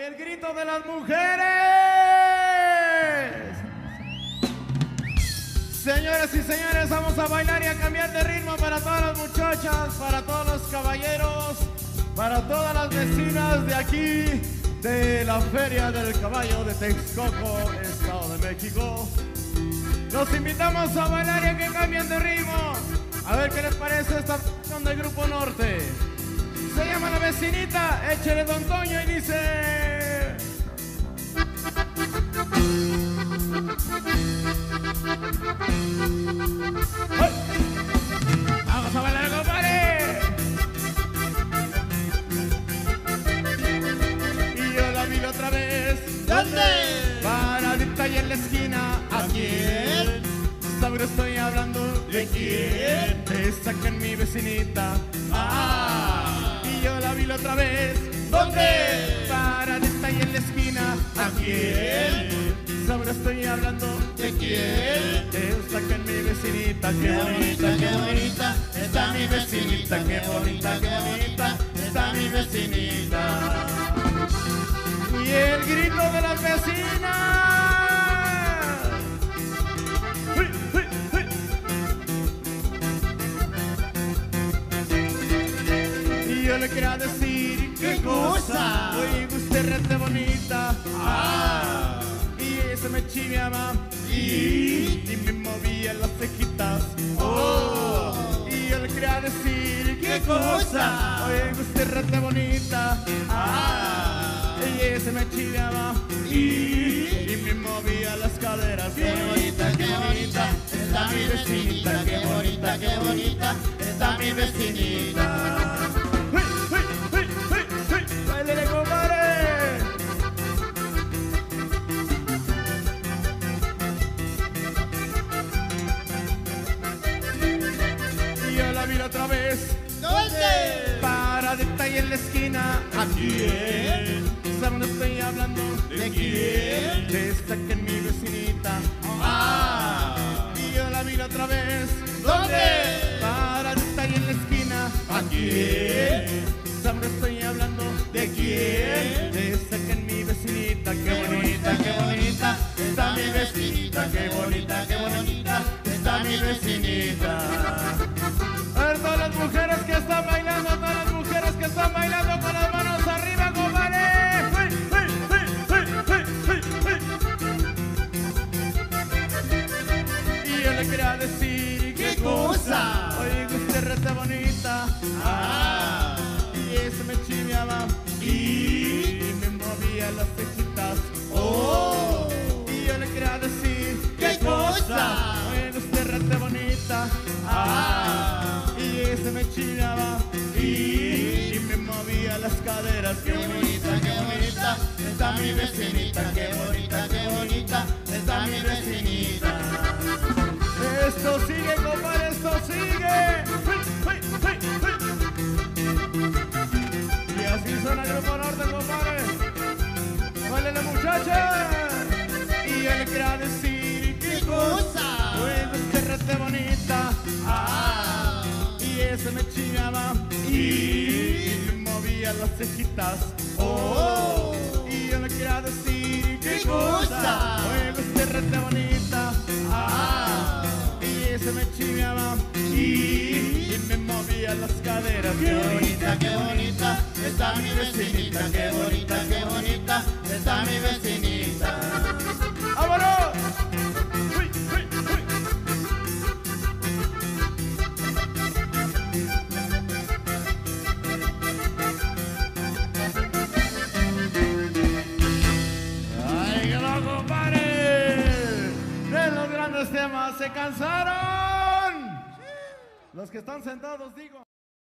El grito de las mujeres. Señoras y señores, vamos a bailar y a cambiar de ritmo para todas las muchachas, para todos los caballeros, para todas las vecinas de aquí, de la Feria del Caballo de Texcoco, Estado de México. Los invitamos a bailar y a que cambien de ritmo. A ver qué les parece esta canción del Grupo Norte. Vecinita, échele Don Toño y dice... ¡Ay! ¡Vamos a bailar, compadre! Y yo la vi la otra vez. ¿Dónde? Paradita y en la esquina. ¿A quién? Sabro estoy hablando. ¿De quién? Esa que es mi vecinita. Ah. Otra vez. ¿Dónde? Paradita y en la esquina. ¿A quién? Sabro estoy hablando. ¿De quién? Esa que es mi vecinita. Qué bonita, qué bonita está mi vecinita, qué bonita, qué bonita está mi vecinita. Quería decir ¿Qué cosa? Oye, usted rete bonita. Ah. Y ese me chiveaba. ¿Y? Y me movía las cejitas. Oh. Y yo le quería decir ¿Qué cosa? Oye, usted rete bonita. Ah. Y ese me chiveaba. ¿Y? Y me movía las caderas. Qué bonita, qué bonita está mi vecinita, qué bonita, qué bonita está mi vecinita. La vi la otra vez. ¿Dónde? Paradita y en la esquina. ¿A quién? ¿Saben estoy hablando? ¿De quién? De esta que es mi vecinita. Ah. Y yo la vi otra vez. ¿Dónde? Paradita y en la esquina. ¿A quién? ¿Saben estoy hablando? ¿De quién? Mi vecinita, qué bonita, qué bonita está mi vecinita. Esto sigue, compadre, esto sigue. Y así suena el grupo norte, compadre. ¡Báilele, muchacha! Y le quería decir ¿Qué cosa? Bueno, es que rete bonita. Ah. Y ese me chingaba. Y me movía las cejitas. Oh. Bueno, es que rete bonita. Ah. Y ese me chiveaba y, y me movía las caderas. Qué bonita, qué bonita está mi vecinita, qué bonita, Grandes temas se cansaron. Los que están sentados, digo.